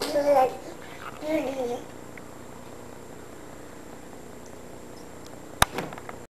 在这里。